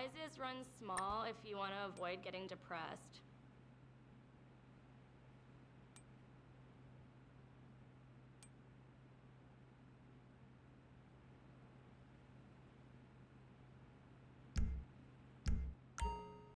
sizes run small if you want to avoid getting depressed.